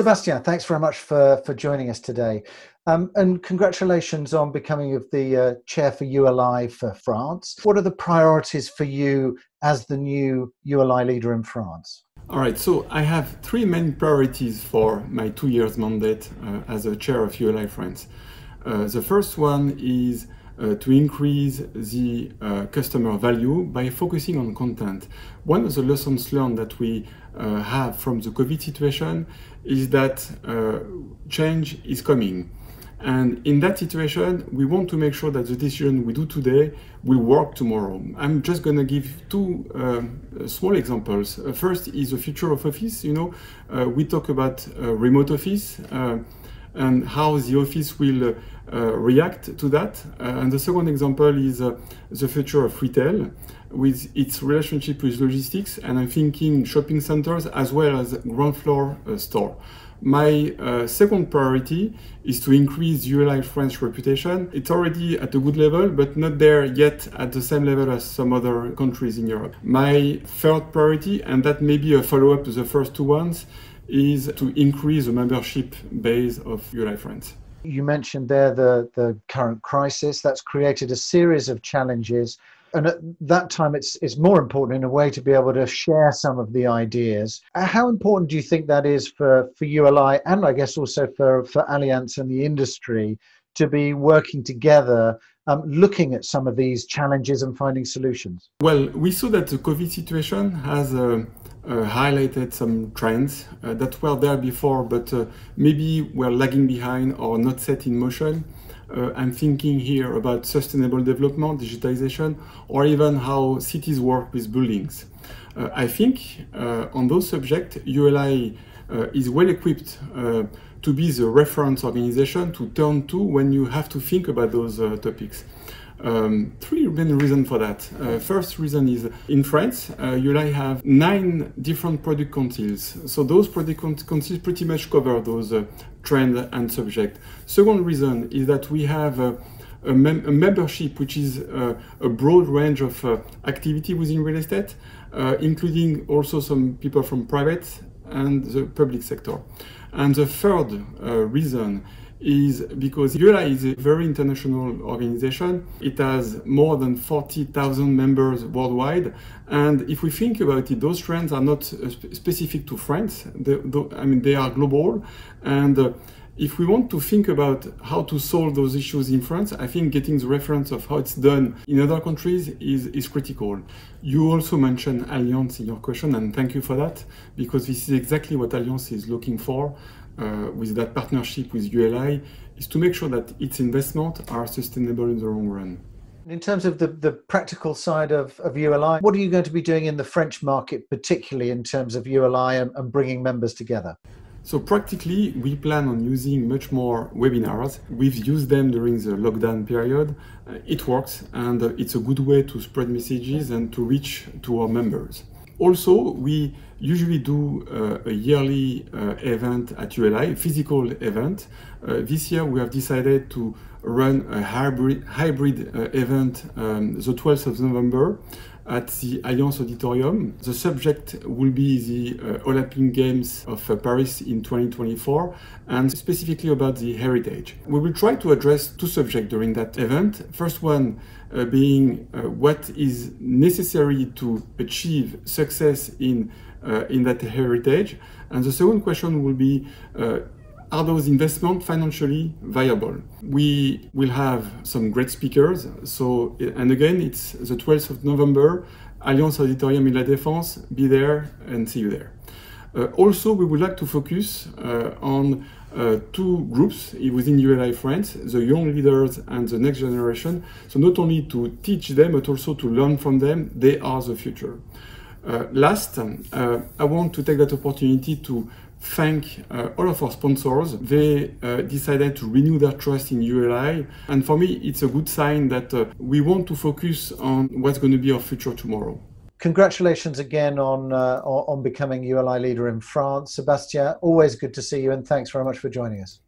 Sébastien, thanks very much for, for joining us today. Um, and congratulations on becoming of the uh, chair for ULI for France. What are the priorities for you as the new ULI leader in France? All right, so I have three main priorities for my two years mandate uh, as a chair of ULI France. Uh, the first one is uh, to increase the uh, customer value by focusing on content. One of the lessons learned that we uh, have from the COVID situation is that uh, change is coming. And in that situation, we want to make sure that the decision we do today will work tomorrow. I'm just going to give two uh, small examples. Uh, first is the future of office. You know, uh, we talk about uh, remote office and how the office will uh, react to that. and the second example is the future of retail with its relationship with logistics. And I'm thinking shopping centers as well as ground floor store. My uh, second priority is to increase ULI France reputation. It's already at a good level, but not there yet at the same level as some other countries in Europe. My third priority, and that may be a follow-up to the first two ones, is to increase the membership base of ULI France. You mentioned there the, the current crisis that's created a series of challenges and at that time it's it's more important in a way to be able to share some of the ideas uh, how important do you think that is for for uli and i guess also for for allianz and the industry to be working together um, looking at some of these challenges and finding solutions well we saw that the covid situation has uh, uh, highlighted some trends uh, that were there before but uh, maybe were lagging behind or not set in motion uh, I'm thinking here about sustainable development, digitization, or even how cities work with buildings. Uh, I think on those subjects, ULI is well equipped uh, to be the reference organization to turn to when you have to think about those uh, topics. Um, three main reasons for that. Uh, first reason is in France, uh, ULI have nine different product councils. So those product councils pretty much cover those uh, trend and subject. Second reason is that we have a, a, mem a membership which is uh, a broad range of uh, activity within real estate, uh, including also some people from private and the public sector. And the third reason is because ULI is a very international organization. It has more than 40,000 members worldwide. And if we think about it, those trends are not uh, specific to France. They, I mean, they are global. And uh, if we want to think about how to solve those issues in France, I think getting the reference of how it's done in other countries is, is critical. You also mentioned Allianz in your question, and thank you for that, because this is exactly what Allianz is looking for uh, with that partnership with ULI is to make sure that its investments are sustainable in the long run. In terms of the, the practical side of, of ULI, what are you going to be doing in the French market, particularly in terms of ULI and, and bringing members together? So practically, we plan on using much more webinars. We've used them during the lockdown period. Uh, it works, and uh, it's a good way to spread messages and to reach to our members. Also, we usually do uh, a yearly uh, event at ULI, a physical event. Uh, this year we have decided to run a hybrid, hybrid uh, event um, the 12th of November at the Allianz Auditorium. The subject will be the uh, Olympic Games of uh, Paris in 2024 and specifically about the heritage. We will try to address two subjects during that event. First one uh, being uh, what is necessary to achieve success in, uh, in that heritage. And the second question will be uh, are those investments financially viable? We will have some great speakers. So, and again, it's the 12th of November, Allianz Auditorium in La Défense. Be there and see you there. Uh, also, we would like to focus uh, on uh, two groups within ULI France, the young leaders and the next generation. So not only to teach them, but also to learn from them. They are the future. Uh, last, uh, I want to take that opportunity to thank uh, all of our sponsors. They uh, decided to renew their trust in ULI. And for me, it's a good sign that uh, we want to focus on what's going to be our future tomorrow. Congratulations again on, uh, on becoming ULI leader in France. Sébastien, always good to see you and thanks very much for joining us.